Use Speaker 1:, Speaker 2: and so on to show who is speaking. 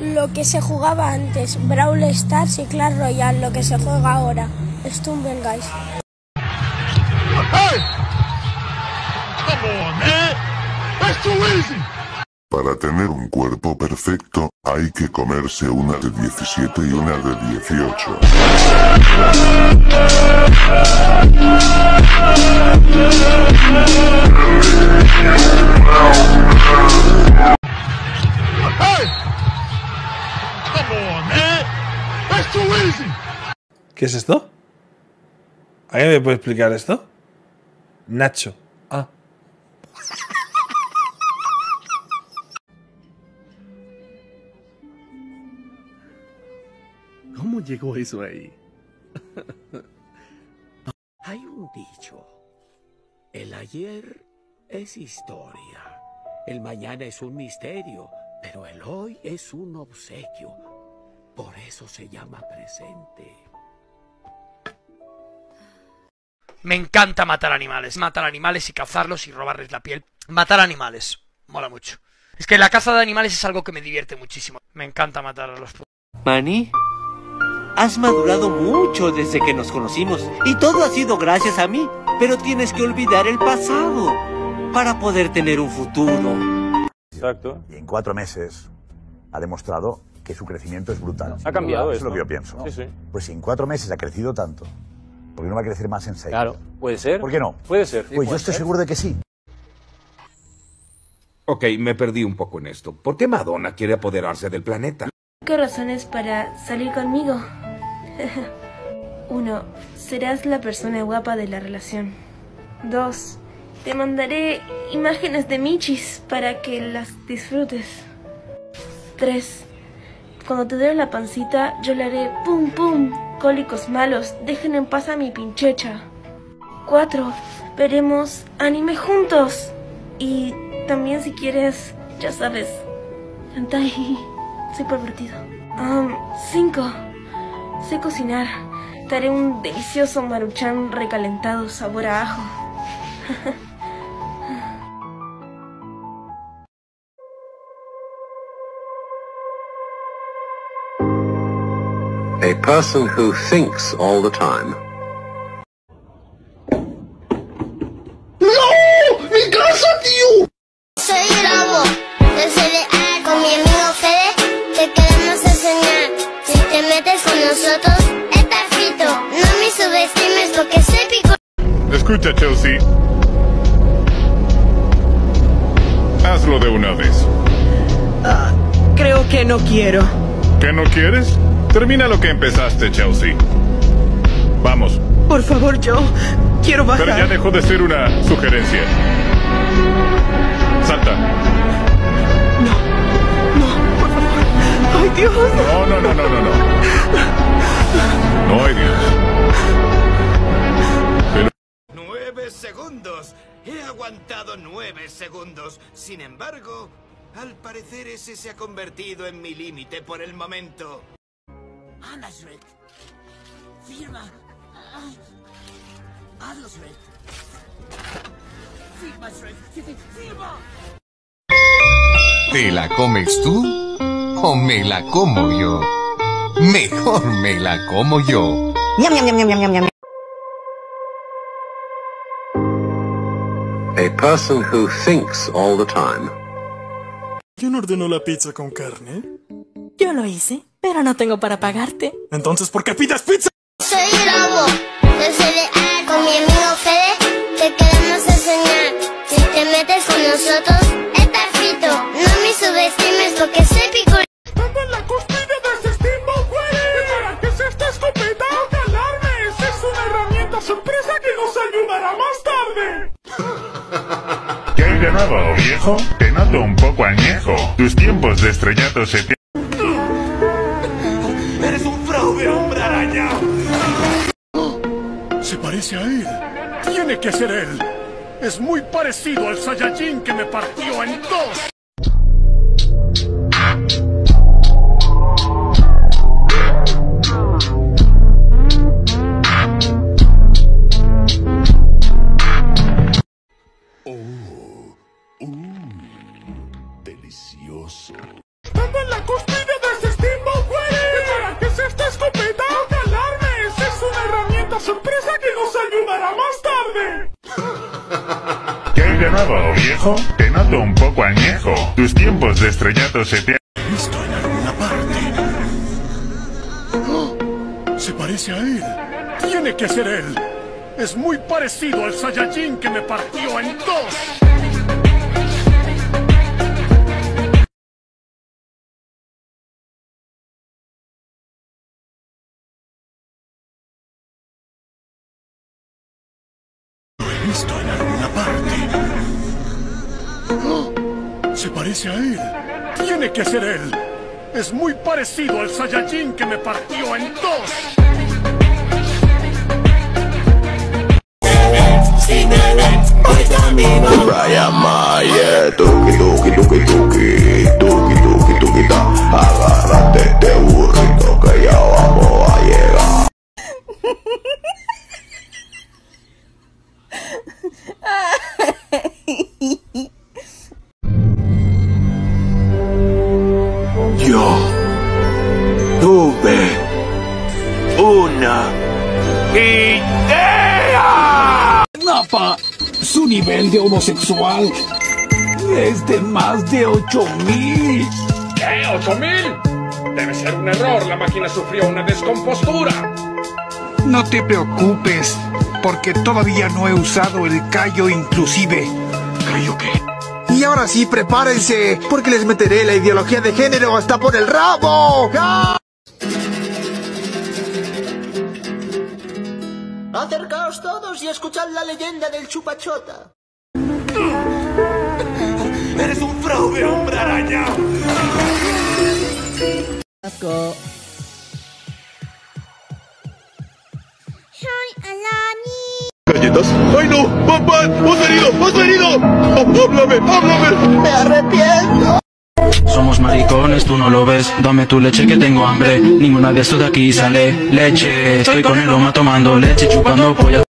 Speaker 1: lo que se jugaba antes, Brawl Stars y Clash Royale, lo que se juega ahora. Stumble Guys.
Speaker 2: Para tener un cuerpo perfecto, hay que comerse una de 17 y una de 18.
Speaker 3: ¿Qué es esto? ¿Alguien me puede explicar esto? Nacho. Ah.
Speaker 4: ¿Cómo llegó eso ahí? Hay un dicho. El ayer es historia. El mañana es un misterio. Pero el hoy es un obsequio. Por eso se llama presente.
Speaker 5: Me encanta matar animales. Matar animales y cazarlos y robarles la piel. Matar animales. Mola mucho. Es que la caza de animales es algo que me divierte muchísimo. Me encanta matar a los...
Speaker 6: Manny, has madurado mucho desde que nos conocimos y todo ha sido gracias a mí, pero tienes que olvidar el pasado para poder tener un futuro.
Speaker 7: Exacto.
Speaker 8: Y en cuatro meses ha demostrado que su crecimiento es brutal.
Speaker 7: Ha cambiado
Speaker 8: Eso es lo que yo pienso. ¿no?
Speaker 7: Sí, sí.
Speaker 8: Pues si en cuatro meses ha crecido tanto, ¿por qué no va a crecer más en seis?
Speaker 7: Claro. ¿Puede ser?
Speaker 8: ¿Por qué no?
Speaker 7: Puede ser.
Speaker 8: Pues yo estoy seguro de que sí.
Speaker 9: Ok, me perdí un poco en esto. ¿Por qué Madonna quiere apoderarse del planeta?
Speaker 1: ¿Qué razones para salir conmigo? Uno, serás la persona guapa de la relación. Dos, te mandaré imágenes de Michis para que las disfrutes. Tres, cuando te dé la pancita, yo le haré pum pum, cólicos malos, dejen en paz a mi pinchecha. Cuatro, veremos anime juntos. Y también si quieres, ya sabes, hentai. Soy pervertido. Um, cinco. Sé cocinar. Te haré un delicioso maruchan recalentado sabor a ajo.
Speaker 10: A person who thinks all the time.
Speaker 1: Soy Lobo, de CDA con mi amigo Fede. Te queremos enseñar. Si te metes con nosotros, está frito. No me subestimes porque soy pico.
Speaker 2: Escucha, Chelsea. Hazlo de una vez.
Speaker 6: Creo que no quiero.
Speaker 2: ¿Qué no quieres? Termina lo que empezaste, Chelsea. Vamos,
Speaker 6: Por favor, yo quiero
Speaker 2: pero ya dejó de ser una sugerencia. Salta.
Speaker 6: ¡Ay, Dios!
Speaker 2: No, no, no, no, no, no. No hay Dios.
Speaker 4: ¡Nueve segundos! He aguantado nueve segundos. Sin embargo, al parecer ese se ha convertido en mi límite por el momento. Anda, Shrek. Firma. Hazlo, Shrek. Firma, Shrek. Firma.
Speaker 10: ¿Te la comes tú o me la como yo? Mejor me la como yo. A person who thinks all the time.
Speaker 4: ¿Quién ordenó la pizza con carne?
Speaker 1: Yo lo hice, pero no tengo para pagarte.
Speaker 4: Entonces, ¿por qué pidas pizza?
Speaker 1: Soy Lobo, de CDA con mi amigo Fede. Te queremos enseñar. Si te metes con nosotros, está frito. No me subestimes porque soy pico.
Speaker 4: ¡Estando en la cúspide de güey! ¿Para qué es esta escopeta? ¡Alarmes! ¡Es una herramienta sorpresa que nos ayudará más tarde!
Speaker 2: ¿Qué hay de nuevo, viejo? Te noto un poco añejo. Tus tiempos de estrellato se te...
Speaker 4: parece a él. Tiene que ser él. Es muy parecido al Saiyajin que me partió en dos.
Speaker 2: que
Speaker 4: nos ayudará más tarde. ¿Qué hay de nuevo,
Speaker 7: viejo? Te noto un poco añejo. Tus tiempos de estrellato se te han
Speaker 11: visto en alguna parte. Oh, se parece a él. Tiene que ser él. Es muy parecido al Saiyajin que me partió en dos. Visto en alguna parte. ¡Oh! Se parece a él. Tiene que ser él. Es muy parecido al Saiyajin que me partió en dos.
Speaker 12: Brian Mayer, tuki tuki tuki, tuki tuve una idea.
Speaker 13: Napa, su nivel de homosexual es de más de 8000.
Speaker 14: ¿Qué? ¿Ocho mil? Debe ser un error. La máquina sufrió una descompostura.
Speaker 15: No te preocupes, porque todavía no he usado el callo inclusive.
Speaker 12: ¿Callo qué?
Speaker 16: Y ahora sí, prepárense, porque les meteré la ideología de género hasta por el rabo. ¡Ah!
Speaker 17: Acercaos todos y escuchad la leyenda del chupachota.
Speaker 12: ¡Eres un fraude, hombre araña!
Speaker 18: Soy Alani.
Speaker 12: ¿Galletas? ¡Ay no! ¡Papá! ¡Has venido! ¡Has venido! ¡Háblame! ¡Háblame!
Speaker 17: Me arrepiento.
Speaker 19: Maricones, tú no lo ves. Dame tu leche que tengo hambre. Ninguna de estos de aquí sale leche. Estoy con el loma tomando leche, chupando polla.